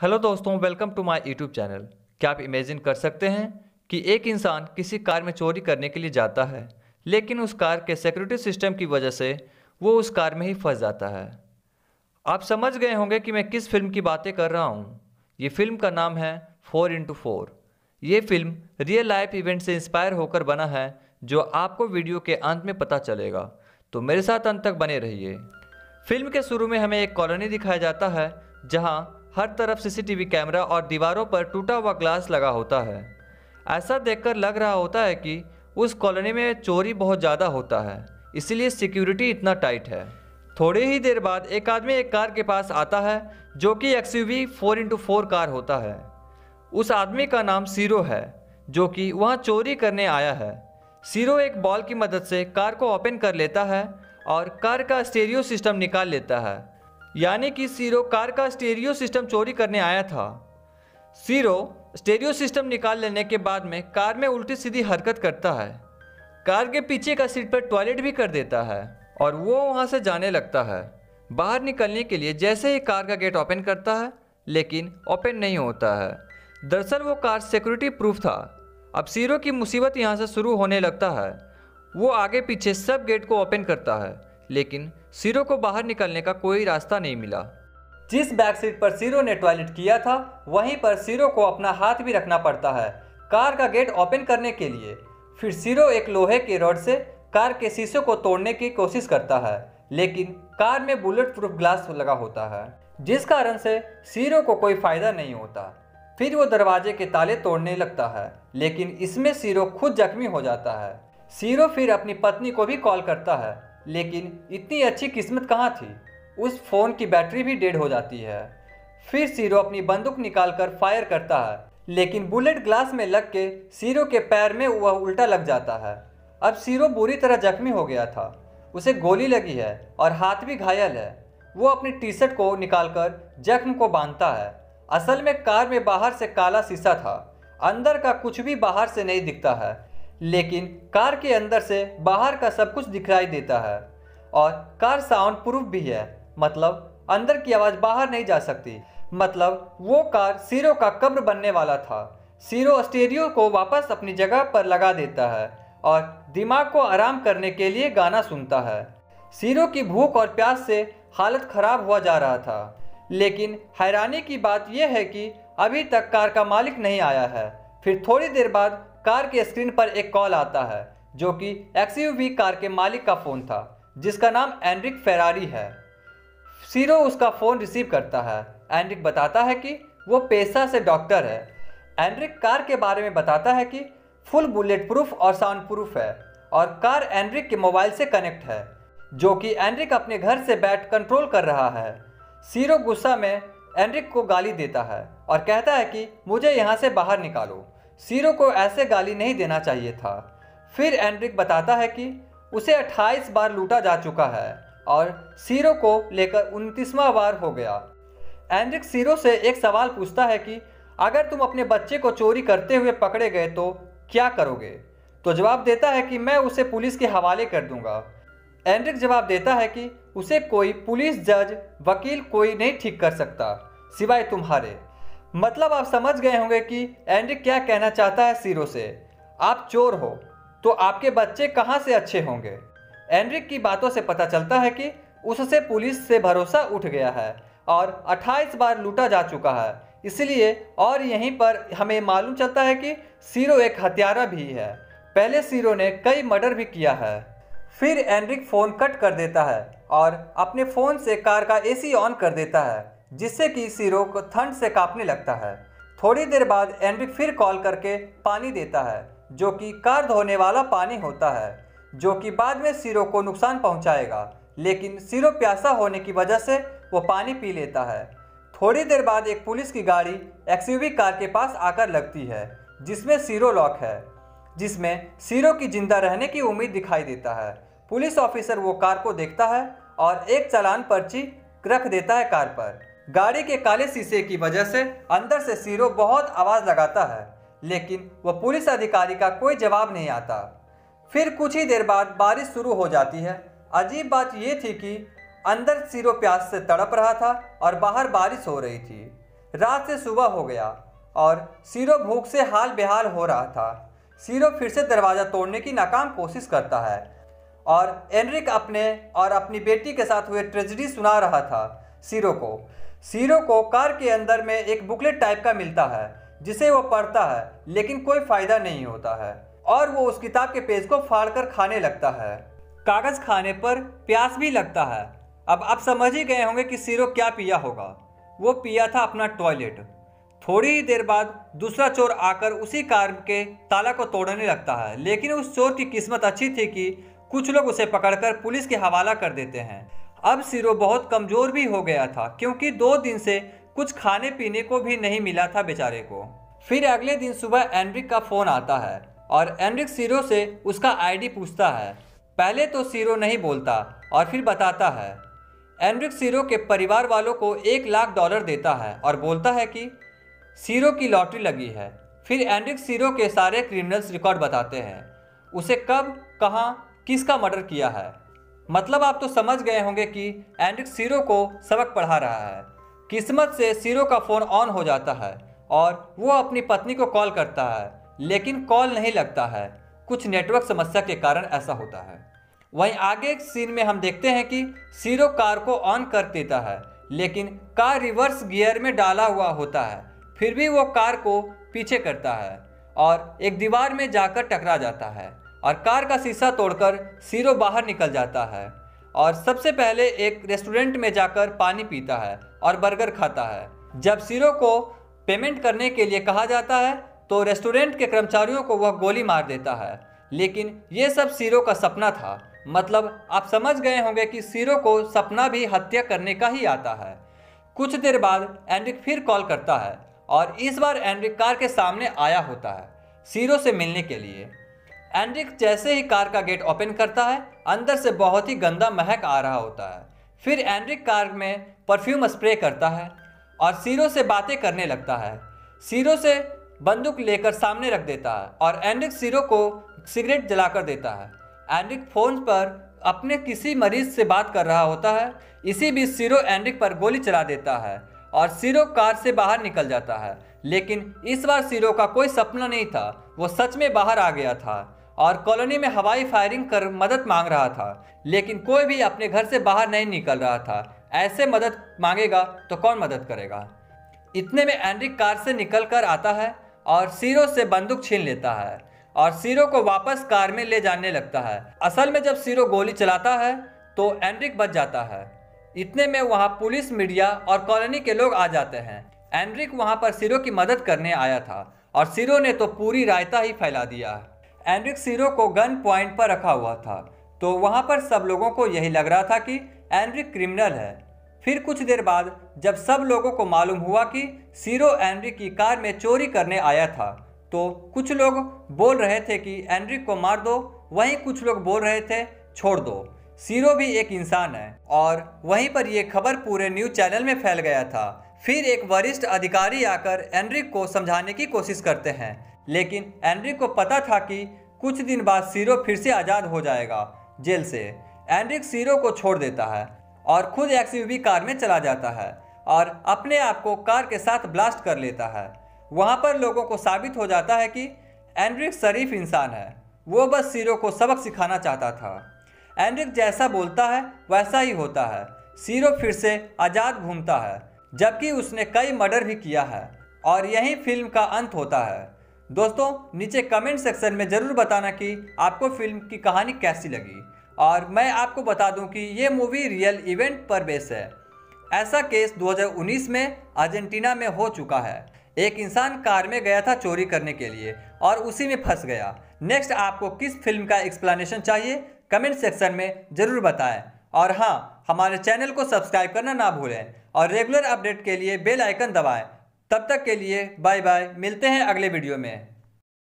Hello दोस्तों welcome to my YouTube channel क्या आप इमेजिन कर सकते हैं कि एक इंसान किसी कार में चोरी करने के लिए जाता है, लेकिन उस कार के सिक्योरिटी सिस्टम की वजह से वो उस कार में ही फंस जाता है। आप समझ गए होंगे कि मैं किस फ़िल्म की बातें कर रहा हूँ। ये फ़िल्म का नाम है फोर इंटू फोर ये फ़िल्म रियल लाइफ इवेंट से इंस्पायर होकर बना है, जो आपको वीडियो के अंत में पता चलेगा। तो मेरे साथ अंत तक बने रहिए। फ़िल्म के शुरू में हमें एक कॉलोनी दिखाया जाता है, जहाँ हर तरफ़ सीसीटीवी कैमरा और दीवारों पर टूटा हुआ ग्लास लगा होता है। ऐसा देखकर लग रहा होता है कि उस कॉलोनी में चोरी बहुत ज़्यादा होता है, इसलिए सिक्योरिटी इतना टाइट है। थोड़ी ही देर बाद एक आदमी एक कार के पास आता है, जो कि X U V four into four car होता है। उस आदमी का नाम सीरो है, जो कि वहाँ चोरी करने आया है। सीरो एक बॉल की मदद से कार को ओपन कर लेता है और कार का स्टेरियो सिस्टम निकाल लेता है। यानी कि सीरो कार का स्टेरियो सिस्टम चोरी करने आया था। सीरो स्टेरियो सिस्टम निकाल लेने के बाद में कार में उल्टी सीधी हरकत करता है। कार के पीछे का सीट पर टॉयलेट भी कर देता है और वो वहाँ से जाने लगता है। बाहर निकलने के लिए जैसे ही कार का गेट ओपन करता है, लेकिन ओपन नहीं होता है। दरअसल वो कार सिक्योरिटी प्रूफ था। अब सीरो की मुसीबत यहाँ से शुरू होने लगता है। वो आगे पीछे सब गेट को ओपन करता है। लेकिन सीरो को बाहर निकलने का कोई रास्ता नहीं मिला। जिस बैक सीट पर सीरो ने टॉयलेट किया था, वहीं पर सीरो को अपना हाथ भी रखना पड़ता है, कार का गेट ओपन करने के लिए। फिर सीरो एक लोहे के रॉड से कार के शीशे को तोड़ने की कोशिश करता है, लेकिन कार में बुलेट प्रूफ ग्लास लगा होता है, जिस कारण से सीरो को कोई फ़ायदा नहीं होता। फिर वो दरवाजे के ताले तोड़ने लगता है, लेकिन इसमें सीरो खुद जख्मी हो जाता है। सीरो फिर अपनी पत्नी को भी कॉल करता है लेकिन इतनी अच्छी किस्मत कहाँ थी? उस फ़ोन की बैटरी भी डेड हो जाती है। फिर सीरो अपनी बंदूक निकालकर फायर करता है, लेकिन बुलेट ग्लास में लग के सीरो के पैर में वह उल्टा लग जाता है। अब सीरो बुरी तरह जख्मी हो गया था। उसे गोली लगी है और हाथ भी घायल है। वो अपनी टी शर्ट को निकालकर जख्म को बांधता है। असल में कार में बाहर से काला शीशा था। अंदर का कुछ भी बाहर से नहीं दिखता है। लेकिन कार के अंदर से बाहर का सब कुछ दिखाई देता है। और कार साउंड प्रूफ भी है। मतलब अंदर की आवाज़ बाहर नहीं जा सकती। मतलब वो कार सीरो का कब्र बनने वाला था। सीरो स्टेरियो को वापस अपनी जगह पर लगा देता है और दिमाग को आराम करने के लिए गाना सुनता है। सीरो की भूख और प्यास से हालत खराब हुआ जा रहा था। लेकिन हैरानी की बात यह है कि अभी तक कार का मालिक नहीं आया है। फिर थोड़ी देर बाद कार के स्क्रीन पर एक कॉल आता है, जो कि एक्सयूवी कार के मालिक का फ़ोन था, जिसका नाम एंड्रिक फेरारी है। सीरो उसका फ़ोन रिसीव करता है। एंड्रिक बताता है कि वो पेशा से डॉक्टर है। एंड्रिक कार के बारे में बताता है कि फुल बुलेट प्रूफ और साउंड प्रूफ है, और कार एंड्रिक के मोबाइल से कनेक्ट है, जो कि एंड्रिक अपने घर से बैठ कंट्रोल कर रहा है। सीरो गुस्सा में एंड्रिक को गाली देता है और कहता है कि मुझे यहाँ से बाहर निकालो। सीरो को ऐसे गाली नहीं देना चाहिए था। फिर एंड्रिक बताता है कि उसे 28 बार लूटा जा चुका है और सीरो को लेकर उनतीसवां बार हो गया। एंड्रिक सीरो से एक सवाल पूछता है कि अगर तुम अपने बच्चे को चोरी करते हुए पकड़े गए तो क्या करोगे? तो जवाब देता है कि मैं उसे पुलिस के हवाले कर दूँगा। एंड्रिक जवाब देता है कि उसे कोई पुलिस जज, वकील कोई नहीं ठीक कर सकता, सिवाय तुम्हारे। मतलब आप समझ गए होंगे कि एंड्रिक क्या कहना चाहता है सीरो से। आप चोर हो तो आपके बच्चे कहाँ से अच्छे होंगे? एंड्रिक की बातों से पता चलता है कि उससे पुलिस से भरोसा उठ गया है और 28 बार लूटा जा चुका है। इसलिए और यहीं पर हमें मालूम चलता है कि सीरो एक हत्यारा भी है। पहले सीरो ने कई मर्डर भी किया है। फिर एंड्रिक फ़ोन कट कर देता है और अपने फ़ोन से कार का एसी ऑन कर देता है। जिससे कि सीरो को ठंड से कांपने लगता है। थोड़ी देर बाद एंड्रिक फिर कॉल करके पानी देता है, जो कि कार धोने वाला पानी होता है, जो कि बाद में सीरो को नुकसान पहुंचाएगा, लेकिन सीरो प्यासा होने की वजह से वो पानी पी लेता है। थोड़ी देर बाद एक पुलिस की गाड़ी एक्सयूवी कार के पास आकर लगती है, जिसमें सीरो लॉक है, जिसमें सीरो की ज़िंदा रहने की उम्मीद दिखाई देता है। पुलिस ऑफिसर वो कार को देखता है और एक चालान पर्ची रख देता है कार पर। गाड़ी के काले शीशे की वजह से अंदर से सीरो बहुत आवाज़ लगाता है, लेकिन वह पुलिस अधिकारी का कोई जवाब नहीं आता। फिर कुछ ही देर बाद बारिश शुरू हो जाती है। अजीब बात यह थी कि अंदर सीरो प्यास से तड़प रहा था और बाहर बारिश हो रही थी। रात से सुबह हो गया और सीरो भूख से हाल बेहाल हो रहा था। सीरो फिर से दरवाज़ा तोड़ने की नाकाम कोशिश करता है और एनरिक अपने और अपनी बेटी के साथ हुए ट्रेजिडी सुना रहा था सीरो को। सीरो को कार के अंदर में एक बुकलेट टाइप का मिलता है, जिसे वो पढ़ता है, लेकिन कोई फ़ायदा नहीं होता है, और वो उस किताब के पेज को फाड़कर खाने लगता है। कागज़ खाने पर प्यास भी लगता है। अब आप समझ ही गए होंगे कि सीरो क्या पिया होगा। वो पिया था अपना टॉयलेट। थोड़ी ही देर बाद दूसरा चोर आकर उसी कार के ताला को तोड़ने लगता है, लेकिन उस चोर की किस्मत अच्छी थी कि कुछ लोग उसे पकड़कर पुलिस के हवाला कर देते हैं। अब सिरो बहुत कमज़ोर भी हो गया था, क्योंकि दो दिन से कुछ खाने पीने को भी नहीं मिला था बेचारे को। फिर अगले दिन सुबह एंड्रिक का फ़ोन आता है और एंड्रिक सीरो से उसका आईडी पूछता है। पहले तो सीरो नहीं बोलता और फिर बताता है। एंड्रिक सीरो के परिवार वालों को एक लाख डॉलर देता है और बोलता है कि सीरो की लॉटरी लगी है। फिर एंड्रिक सीरो के सारे क्रिमिनल्स रिकॉर्ड बताते हैं। उसे कब, कहाँ, किसका मर्डर किया है? मतलब आप तो समझ गए होंगे कि एंड्रिक सीरो को सबक पढ़ा रहा है। किस्मत से सीरो का फ़ोन ऑन हो जाता है और वो अपनी पत्नी को कॉल करता है, लेकिन कॉल नहीं लगता है। कुछ नेटवर्क समस्या के कारण ऐसा होता है। वहीं आगे एक सीन में हम देखते हैं कि सीरो कार को ऑन कर देता है, लेकिन कार रिवर्स गियर में डाला हुआ होता है। फिर भी वो कार को पीछे करता है और एक दीवार में जाकर टकरा जाता है। और कार का शीशा तोड़कर सीरो बाहर निकल जाता है और सबसे पहले एक रेस्टोरेंट में जाकर पानी पीता है और बर्गर खाता है। जब सीरो को पेमेंट करने के लिए कहा जाता है तो रेस्टोरेंट के कर्मचारियों को वह गोली मार देता है। लेकिन ये सब सीरो का सपना था। मतलब आप समझ गए होंगे कि सीरो को सपना भी हत्या करने का ही आता है। कुछ देर बाद एंड्रिक फिर कॉल करता है और इस बार एंड्रिक कार के सामने आया होता है सीरो से मिलने के लिए। एंड्रिक जैसे ही कार का गेट ओपन करता है, अंदर से बहुत ही गंदा महक आ रहा होता है। फिर एंड्रिक कार में परफ्यूम स्प्रे करता है और सीरो से बातें करने लगता है। सीरो से बंदूक लेकर सामने रख देता है और एंड्रिक सीरो को सिगरेट जलाकर देता है। एंड्रिक फ़ोन पर अपने किसी मरीज़ से बात कर रहा होता है। इसी बीच सीरो एंड्रिक पर गोली चला देता है और सीरो कार से बाहर निकल जाता है। लेकिन इस बार सीरो का कोई सपना नहीं था, वो सच में बाहर आ गया था। और कॉलोनी में हवाई फायरिंग कर मदद मांग रहा था, लेकिन कोई भी अपने घर से बाहर नहीं निकल रहा था। ऐसे मदद मांगेगा तो कौन मदद करेगा? इतने में एनरिक कार से निकल कर आता है और सीरो से बंदूक छीन लेता है और सीरो को वापस कार में ले जाने लगता है। असल में जब सीरो गोली चलाता है तो एनरिक बच जाता है। इतने में वहाँ पुलिस, मीडिया और कॉलोनी के लोग आ जाते हैं। एनरिक वहाँ पर सीरो की मदद करने आया था और सीरो ने तो पूरी रायता ही फैला दिया। एंड्रिक सीरो को गन पॉइंट पर रखा हुआ था। तो वहाँ पर सब लोगों को यही लग रहा था कि एंड्रिक क्रिमिनल है। फिर कुछ देर बाद जब सब लोगों को मालूम हुआ कि सीरो एंड्रिक की कार में चोरी करने आया था तो कुछ लोग बोल रहे थे कि एंड्रिक को मार दो, वहीं कुछ लोग बोल रहे थे, छोड़ दो। सीरो भी एक इंसान है और वहीं पर यह खबर पूरे न्यूज़ चैनल में फैल गया था। फिर एक वरिष्ठ अधिकारी आकर एनरिक को समझाने की कोशिश करते हैं। लेकिन एंड्रिक को पता था कि कुछ दिन बाद सीरो फिर से आज़ाद हो जाएगा, जेल से। एनरिक सीरो को छोड़ देता है और खुद एक्सयूवी कार में चला जाता है और अपने आप को कार के साथ ब्लास्ट कर लेता है। वहाँ पर लोगों को साबित हो जाता है कि एंड्रिक शरीफ इंसान है। वो बस सीरो को सबक सिखाना चाहता था। एंड्रिक जैसा बोलता है, वैसा ही होता है। सीरो फिर से आज़ाद घूमता है, जबकि उसने कई मर्डर भी किया है और यही फ़िल्म का अंत होता है। दोस्तों, नीचे कमेंट सेक्शन में ज़रूर बताना कि आपको फ़िल्म की कहानी कैसी लगी। और मैं आपको बता दूँ कि ये मूवी रियल इवेंट पर बेस है। ऐसा केस 2019 में अर्जेंटीना में हो चुका है। एक इंसान कार में गया था चोरी करने के लिए और उसी में फंस गया। नेक्स्ट आपको किस फ़िल्म का एक्सप्लेनेशन चाहिए? कमेंट सेक्शन में ज़रूर बताएँ। और हाँ हमारे चैनल को सब्सक्राइब करना ना भूलें और रेगुलर अपडेट के लिए बेल आइकन दबाएँ। तब तक के लिए बाय बाय मिलते हैं अगले वीडियो में।